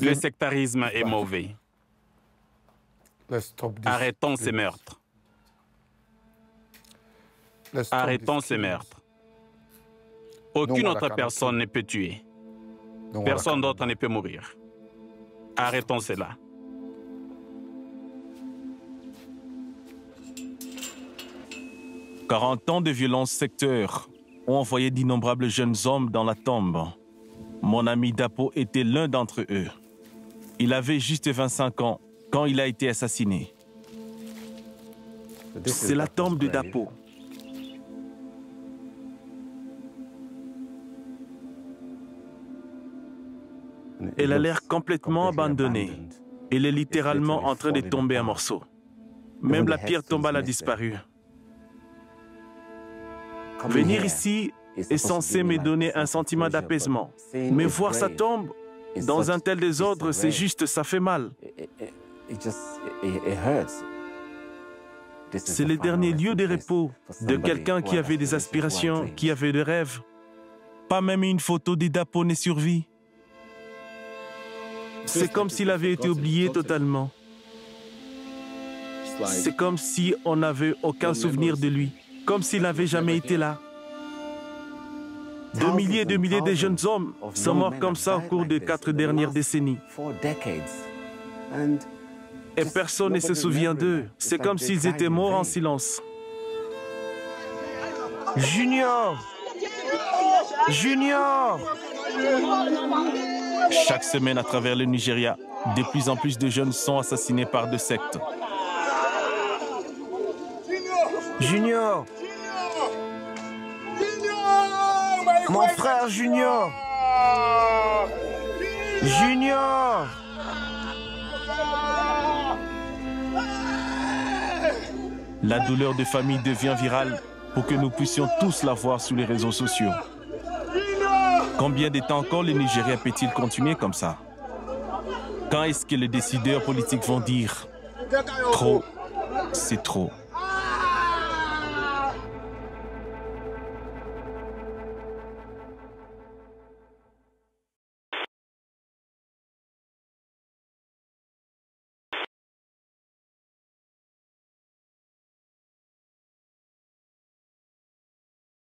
Le sectarisme est mauvais. Arrêtons ces meurtres. Arrêtons ces meurtres. Aucune autre personne ne peut tuer. Personne d'autre ne peut mourir. Arrêtons cela. Quarante ans de violence secteur ont envoyé d'innombrables jeunes hommes dans la tombe. Mon ami Dapo était l'un d'entre eux. Il avait juste 25 ans quand il a été assassiné. C'est la tombe de Dapo. Elle a l'air complètement abandonnée. Elle est littéralement en train de tomber en morceaux. Même la pierre tombale a disparu. Venir ici est censé me donner un sentiment d'apaisement. Mais voir sa tombe dans un tel désordre, c'est juste, ça fait mal. C'est le dernier lieu de repos de quelqu'un qui avait des aspirations, qui avait des rêves. Pas même une photo d'Idapo n'est survie. C'est comme s'il avait été oublié totalement. C'est comme si on n'avait aucun souvenir de lui, comme s'il n'avait jamais été là. De milliers et de milliers de jeunes hommes sont morts comme ça au cours des quatre dernières décennies. Et personne ne se souvient d'eux. C'est comme s'ils étaient morts en silence. Junior Junior chaque semaine à travers le Nigeria, de plus en plus de jeunes sont assassinés par deux sectes. Junior. Mon frère Junior. Junior. La douleur de famille devient virale pour que nous puissions tous la voir sur les réseaux sociaux. Combien de temps encore le Nigeria peut-il continuer comme ça? Quand est-ce que les décideurs politiques vont dire trop, c'est trop